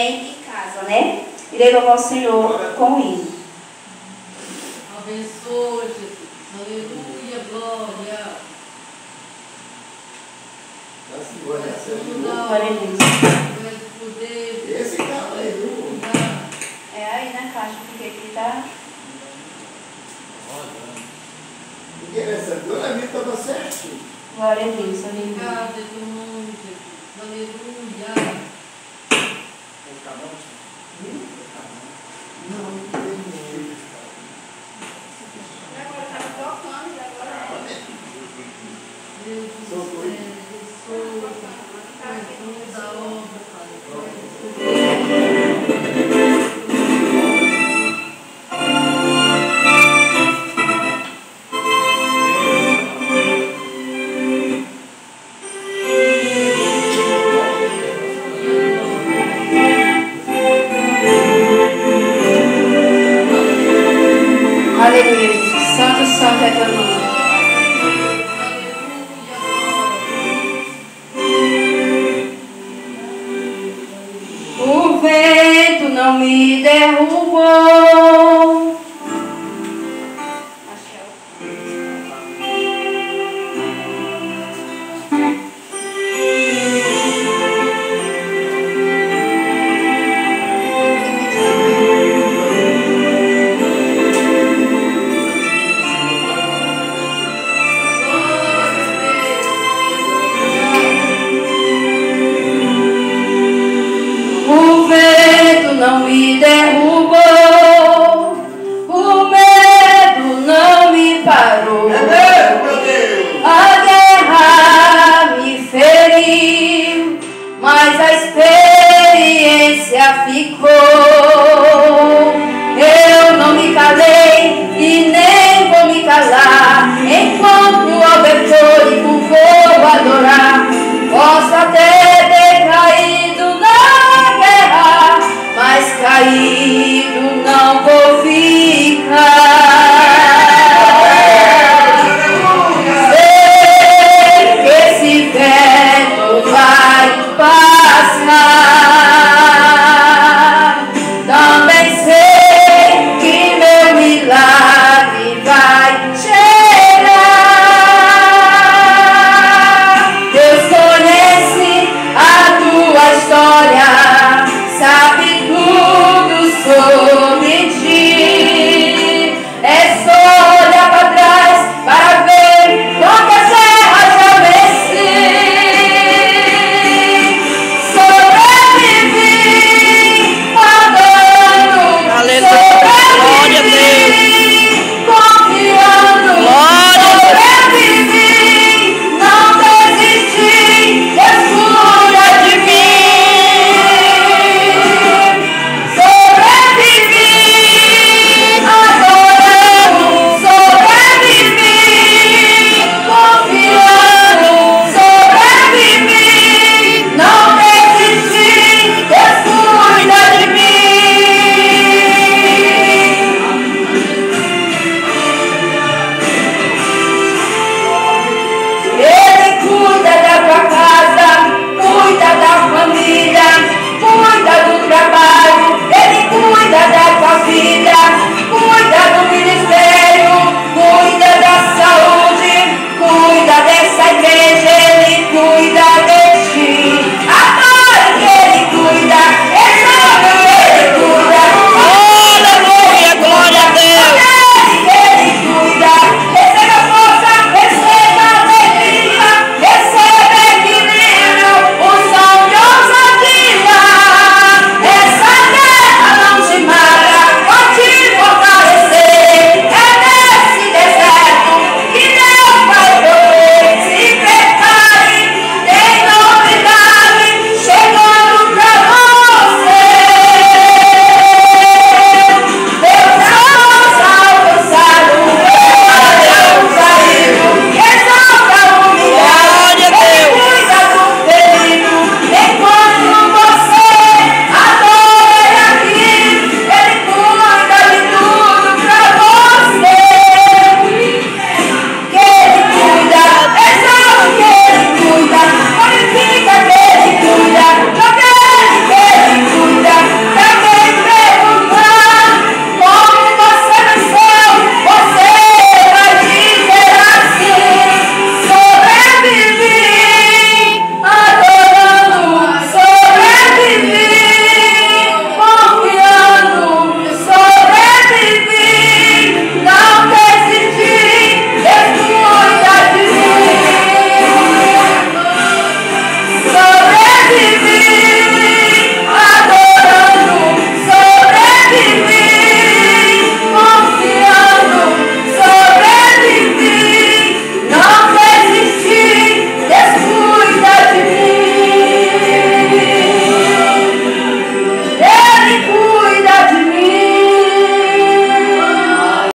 em casa, né? Irei louvar o Senhor com hino. Abençoe, Jesus. Aleluia, glória. Glória a Deus. Esse viu? Aleluia. É aí na caixa, porque aqui tá. Porque essa dona minha estava certinho. Glória a Deus, aleluia. Obrigada, teu nome, Jesus. Aleluia. Aleluia. Santo, santo é teu nome. O vento não me derrubou. ficou.